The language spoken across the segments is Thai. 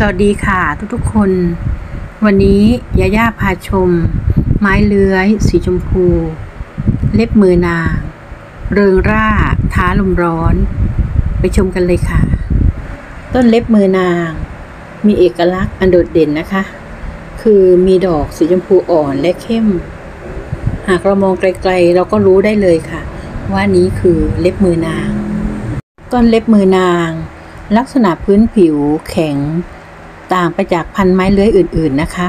สวัสดีค่ะทุกๆคน วันนี้ยาย่าพาชม ไม้เลื้อย สีชมพู เล็บมือนาง เริงร่า ท้าลมร้อน ไปชมกันเลยค่ะ ต้นเล็บมือนาง มีเอกลักษณ์อันโดดเด่นนะคะ คือมีดอกสีชมพูอ่อนและเข้ม หากเรามองไกลๆ เราก็รู้ได้เลยค่ะ ว่านี้คือเล็บมือนาง ต้นเล็บมือนางลักษณะพื้นผิวแข็ง ต่างไปจากพันไม้เลื้อยอื่นๆนะคะ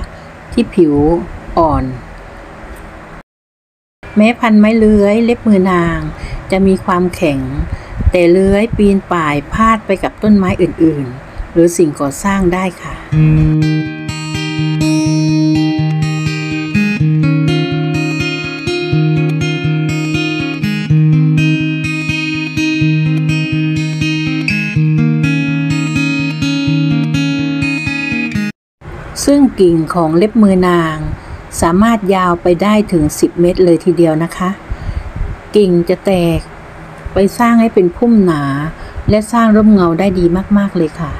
ที่ผิวอ่อน แม้พันไม้เลื้อยเล็บมือนาง จะมีความแข็ง แต่เลื้อยปีนป่ายพาดไปกับต้นไม้อื่นๆ หรือสิ่งก่อสร้างได้ค่ะ ซึ่งกิ่งของเล็บมือนาง สามารถยาวไปได้ถึง 10 เมตรเลยทีเดียวนะคะ กิ่งจะแตกไปสร้างให้เป็นพุ่มหนา และสร้างร่มเงาได้ดีมากๆเลยค่ะ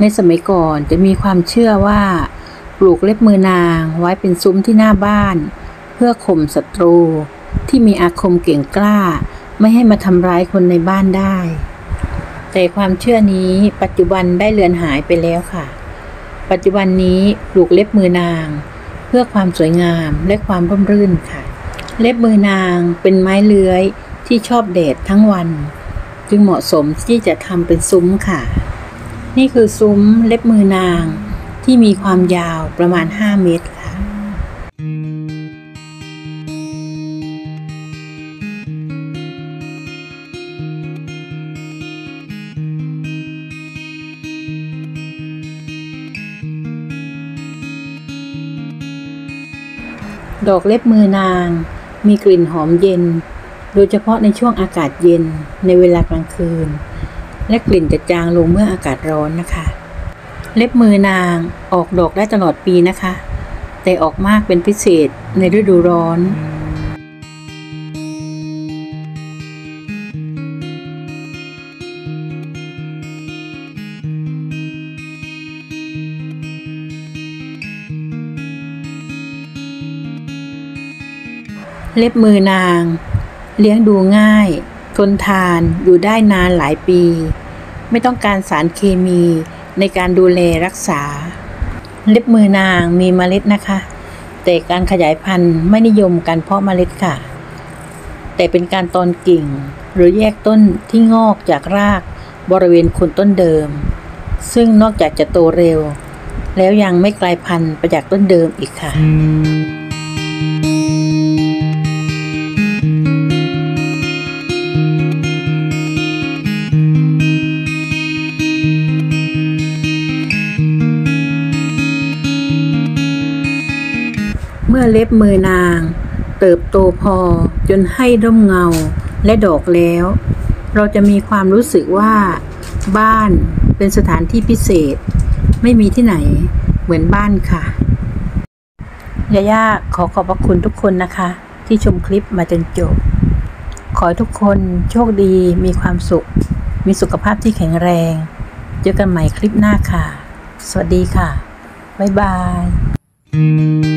ในสมัยก่อนจะมีความเชื่อว่า ปลูกเล็บมือนางไว้เป็นซุ้มที่หน้าบ้าน เพื่อข่มศัตรู ที่มีอาคมเก่งกล้า ไม่ให้มาทำร้ายคนในบ้านได้ แต่ความเชื่อนี้ปัจจุบันได้เลือนหายไปแล้วค่ะ ปัจจุบันนี้ปลูกเล็บมือนาง เพื่อความสวยงามและความร่มรื่นค่ะ เล็บมือนางเป็นไม้เลื้อยที่ชอบแดดทั้งวัน จึงเหมาะสมที่จะทำเป็นซุ้มค่ะ นี่คือซุ้มเล็บมือนางที่มีความยาวประมาณ 5 เมตรค่ะ ดอกเล็บมือนาง มีกลิ่นหอมเย็น โดยเฉพาะในช่วงอากาศเย็นในเวลากลางคืน และกลิ่นจะจางลงเมื่ออากาศร้อนนะคะ เล็บมือนางออกดอกได้ตลอดปีนะคะ แต่ออกมากเป็นพิเศษในฤดูร้อน เล็บมือนาง เลี้ยงดูง่าย ทนทานอยู่ได้นานหลายปี ไม่ต้องการสารเคมีในการดูแลรักษา เล็บมือนางมีเมล็ดนะคะ แต่การขยายพันธุ์ไม่นิยมการเพราะเมล็ดค่ะ แต่เป็นการตอนกิ่ง หรือแยกต้นที่งอกจากรากบริเวณคนต้นเดิม ซึ่งนอกจากจะโตเร็ว แล้วยังไม่กลายพันธุ์ไปจากต้นเดิมอีกค่ะ มื่อเล็บมือนาง เติบโตพอจนให้ร่มเงาและดอกแล้ว เราจะมีความรู้สึกว่า บ้านเป็นสถานที่พิเศษ ไม่มีที่ไหนเหมือนบ้านค่ะยาย่าขอขอบพระคุณทุกคนนะคะ ที่ชมคลิปมาจนจบ ขอให้ทุกคนโชคดีมีความสุข มีสุขภาพที่แข็งแรง เจอกันใหม่คลิปหน้าค่ะ สวัสดีค่ะ บ๊ายบาย